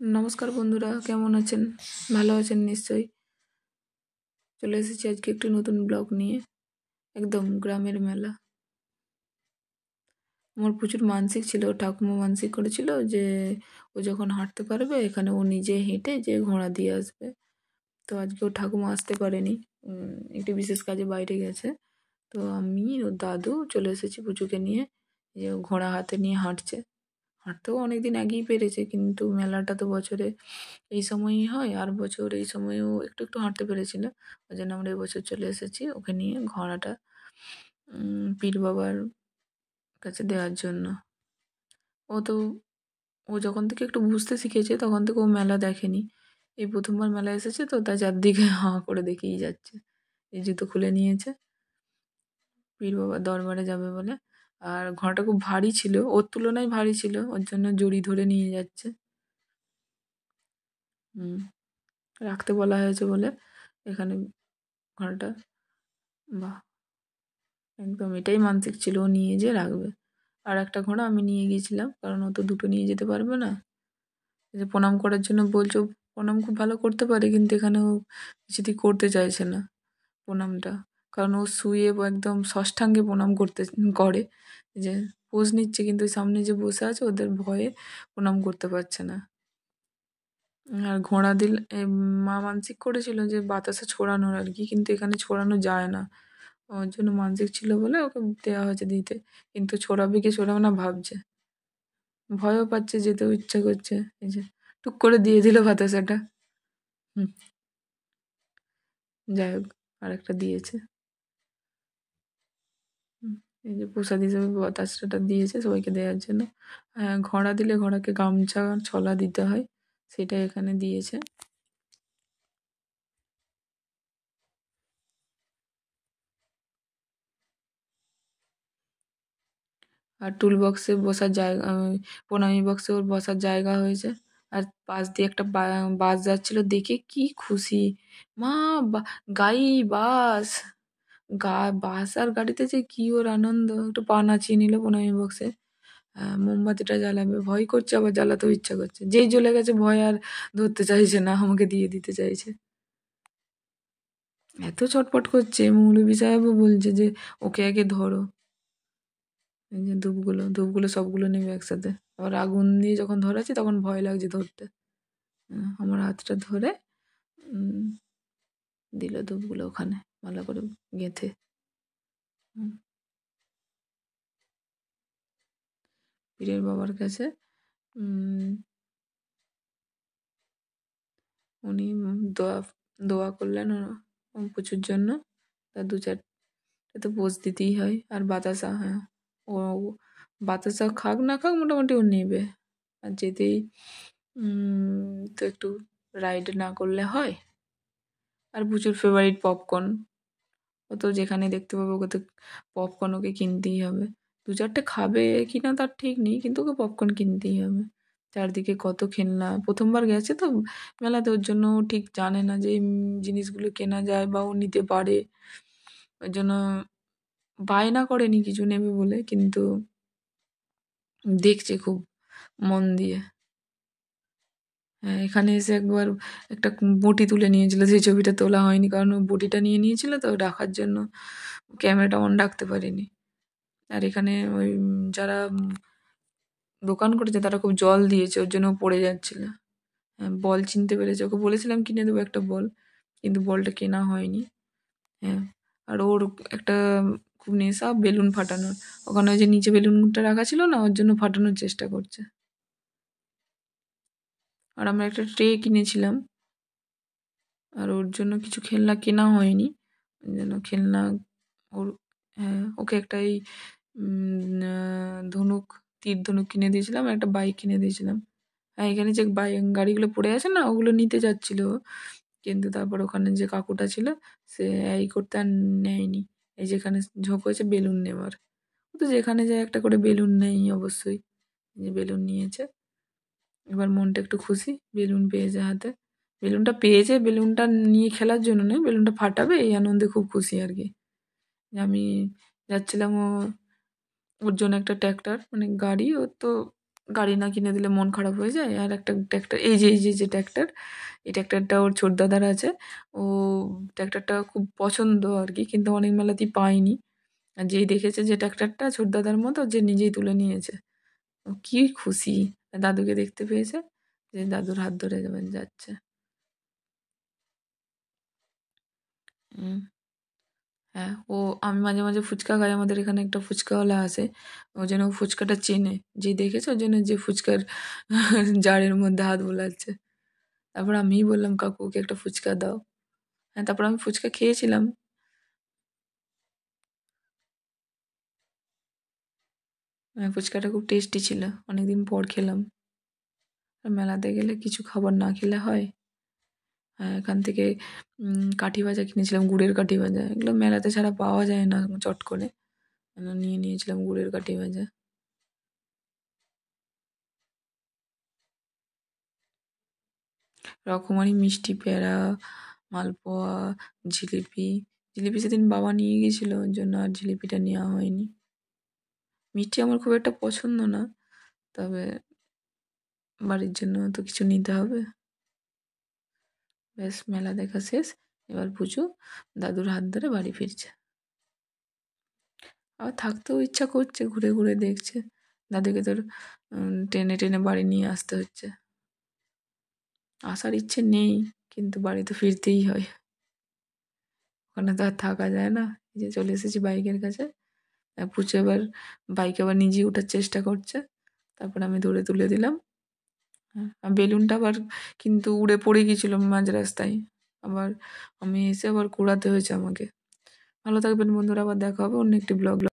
নমস্কার বন্ধুরা, কেমন আছেন? ভালো আছেন নিশ্চয়ই। চলে এসেছি আজকে একটি নতুন ব্লগ নিয়ে, একদম গ্রামের মেলা। আমার প্রচুর মানসিক ছিল, ঠাকুমা মানসিক করেছিল যে, ও যখন হাঁটতে পারবে, এখানে ও নিজে হেঁটে যে ঘোড়া দিয়ে আসবে। তো আজকে ও ঠাকুমা আসতে পারেনি একটি বিশেষ কাজে বাইরে গেছে। তো আমি ও দাদু চলে এসেছি পুচুকে নিয়ে, যে ঘোড়া হাতে নিয়ে হাঁটছে। হাঁটতেও অনেক দিন আগেই পেরেছে, কিন্তু মেলাটা তো বছরে এই সময়ই হয়, আর বছর এই সময়েও একটু একটু হাঁটতে পেরেছিল। ওই জন্য আমরা এবছর চলে এসেছি ওকে নিয়ে ঘোড়াটা পীর বাবার কাছে দেওয়ার জন্য। ও তো, ও যখন থেকে একটু বুঝতে শিখেছে তখন থেকে ও মেলা দেখেনি। এই প্রথমবার মেলা এসেছে তো তার চারদিকে হাঁ করে দেখেই যাচ্ছে। এই জুতো খুলে নিয়েছে। পীর বাবার দরবারে যাবে বলে আর ঘোড়াটা খুব ভারী ছিল, ওর তুলনায় ভারী ছিল, ওর জন্য জড়ি ধরে নিয়ে যাচ্ছে। হুম, রাখতে বলা হয়েছে বলে এখানে ঘোড়াটা বাহ, একদম এটাই মানসিক ছিল ও নিয়ে যেয়ে রাখবে। আর একটা ঘোড়া আমি নিয়ে গিয়েছিলাম, কারণ ও তো দুটো নিয়ে যেতে পারবে না। যে প্রণাম করার জন্য বলছো, প্রণাম খুব ভালো করতে পারে, কিন্তু এখানে ও কিছুতেই করতে চাইছে না প্রণামটা। কারণ ও শুয়ে একদম ষষ্ঠাঙ্গে প্রণাম করতে করে যে, পোজ নিচ্ছে কিন্তু সামনে যে বসে আছে ওদের ভয়ে প্রণাম করতে পারছে না। আর ঘোড়া দিলে মা মানসিক করেছিল যে বাতাসে ছড়ানোর আর কি, কিন্তু এখানে ছড়ানো যায় না। ওর জন্য মানসিক ছিল বলে ওকে দেওয়া হয়েছে দিতে, কিন্তু ছড়াবে কি ছড়াবে না ভাবছে। ভয়ও পাচ্ছে, যেতেও ইচ্ছা করছে। এই যে, টুক করে দিয়ে দিল বাতাসাটা। হুম। যাই হোক, আরেকটা দিয়েছে। এই যে প্রসাদ হিসেবে বাতাসটা দিয়েছে সবাইকে দেওয়ার জন্য। ঘোড়া দিলে ঘোড়াকে গামছা ছলা দিতে হয় সেটা এখানে দিয়েছে। আর টুল বক্সে বসার জায়গা প্রণামী বক্সে ওর বসার জায়গা হয়েছে। আর পাশ দিয়ে একটা বাস যাচ্ছিল, দেখে কি খুশি। মা গাই বাস। গা, বাস আর গাড়িতে যে কী ওর আনন্দ, একটু পা নাচিয়ে নিল প্রণামী বক্সে মোমবাতিটা জ্বালাবে, ভয় করছে, আবার জ্বালাতেও ইচ্ছা করছে। যেই জ্বলে গেছে, ভয় আর ধরতে চাইছে না, আমাকে দিয়ে দিতে চাইছে। এত ছটপট করছে মৌলবি সাহেবও বলছে যে, ওকে আগে ধরো। এই যে ধূপগুলো ধূপগুলো সবগুলো নেবে একসাথে। আবার আগুন দিয়ে যখন ধরাচ্ছি, তখন ভয় লাগছে ধরতে। আমার হাতটা ধরে দিল ধূপগুলো ওখানে। ভালো করে গেঁথে। পীরের বাবার কাছে উনি দোয়া দোয়া করলেন প্রচুর জন্য। তার দু চারটে তো পোজ দিতেই হয়। আর বাতাসা হ্যাঁ। ও বাতাসা খাক না খাক মোটামুটি ও নেবে। আর যেতেই তো একটু রাইড না করলে হয়। আর প্রচুর ফেভারিট পপকর্ন ও তো যেখানে দেখতে পাবে ওকে তো পপকর্ন ওকে কিনতেই হবে। দু চারটে খাবে কি না তার ঠিক নেই, কিন্তু ওকে পপকর্ন কিনতেই হবে। চারদিকে কত খেলনা, প্রথমবার গেছে তো মেলাতে, ওর জন্য ঠিক জানে না যে জিনিসগুলো কেনা যায় বা ও নিতে পারে। ওই জন্য বায়না করেনি কিছু নেবে বলে, কিন্তু দেখছে খুব মন দিয়ে। হ্যাঁ এখানে এসে একবার একটা বটি তুলে নিয়েছিল, সেই ছবিটা তোলা হয়নি কারণ ও বটিটা নিয়ে নিয়েছিল তো রাখার জন্য ক্যামেরাটা অন রাখতে পারিনি। আর এখানে ওই যারা দোকান করেছে তারা খুব জল দিয়েছে, ওর জন্য পড়ে যাচ্ছিল। হ্যাঁ বল চিনতে পেরেছে, ওকে বলেছিলাম কিনে দেবো একটা বল, কিন্তু বলটা কেনা হয়নি। হ্যাঁ আর ওর একটা খুব নেশা, বেলুন ফাটানোর। ওখানে ওই যে নিচে বেলুনটা রাখা ছিল না, ওর জন্য ফাটানোর চেষ্টা করছে। আর আমরা একটা ট্রে কিনেছিলাম। আর ওর জন্য কিছু খেলনা কেনা হয়নি। জন্য খেলনা, ওর হ্যাঁ ওকে একটা এই ধনুক, তীর ধনুক কিনে দিয়েছিলাম একটা বাইক কিনে দিয়েছিলাম। হ্যাঁ এখানে যে বাই, গাড়িগুলো পড়ে আছে না, ওগুলো নিতে যাচ্ছিল কিন্তু তারপর ওখানে যে কাকুটা ছিল, সে এই করতে আর নেয়নি। এই যেখানে ঝোঁক হয়েছে, বেলুন নেওয়ার। তো যেখানে যায় একটা করে বেলুন নেই অবশ্যই। যে বেলুন নিয়েছে। এবার মনটা একটু খুশি, বেলুন পেয়েছে হাতে। বেলুনটা পেয়েছে, বেলুনটা নিয়ে খেলার জন্য নয়, বেলুনটা ফাটাবে, এই আনন্দে খুব খুশি আর কি। আমি যাচ্ছিলাম ও, ওর জন্য একটা ট্র্যাক্টর মানে গাড়ি ওর তো গাড়ি না কিনে দিলে মন খারাপ হয়ে যায়। আর একটা ট্র্যাক্টর, এই যে এই যে যে ট্র্যাক্টর, এই ট্র্যাক্টরটা ওর ছোটদাদার আছে। ও ট্র্যাক্টরটা খুব পছন্দ আর কি, কিন্তু অনেক মেলাতেই পায়নি। আর যেই দেখেছে যে ট্র্যাক্টরটা ছোটদাদার মতো, যে নিজেই তুলে নিয়েছে। কী খুশি। দাদুকে দেখতে পেয়েছে, যে দাদুর হাত ধরে যাবেন যাচ্ছে। হ্যাঁ ও, আমি মাঝে মাঝে ফুচকা খাই, আমাদের এখানে একটা ফুচকাওয়ালা আসে ও যেন ফুচকাটা চেনে, যে দেখেছে? ওর জন্য যে ফুচকার জারের মধ্যে হাত বোলাচ্ছে। তারপর আমিই বললাম কাকুকে একটা ফুচকা দাও। হ্যাঁ তারপর আমি ফুচকা খেয়েছিলাম ফুচকাটা খুব টেস্টি ছিল। অনেকদিন পর খেলাম। আর মেলাতে গেলে কিছু খাবার না খেলে হয়। হ্যাঁ এখান থেকে কাঠি ভাজা কিনেছিলাম, গুড়ের কাঠি ভাজা। এগুলো মেলাতে ছাড়া পাওয়া যায় না চট করে। নিয়ে নিয়েছিলাম গুড়ের কাঠি ভাজা। রকমারি মিষ্টি প্যাঁড়া মালপোয়া, জিলিপি। জিলিপি সেদিন বাবা নিয়ে গিয়েছিল ওর জন্য আর জিলিপিটা নেওয়া হয়নি। মিষ্টি আমার খুব একটা পছন্দ না। তবে বাড়ির জন্য তো কিছু নিতে হবে। ব্যাস, মেলা দেখা শেষ। এবার পুজো। দাদুর হাত ধরে বাড়ি ফিরছে। আবার থাকতেও ইচ্ছা করছে, ঘুরে ঘুরে দেখছে। দাদুকে তোর টেনে টেনে বাড়ি নিয়ে আসতে হচ্ছে। আসার ইচ্ছে নেই, কিন্তু বাড়িতে ফিরতেই হয়। ওখানে তো আর থাকা যায় না। এই যে চলে এসেছি বাইকের কাছে। পুচু এবার বাইকে আবার নিজেই ওঠার চেষ্টা করছে। তারপর আমি ধরে তুলে দিলাম। হ্যাঁ বেলুনটা আবার কিন্তু উড়ে পড়ে গিয়েছিল মাঝ রাস্তায়। আবার আমি এসে আবার কুড়াতে হয়েছে আমাকে। ভালো থাকবেন বন্ধুরা, আবার দেখা হবে অন্য একটি ব্লগ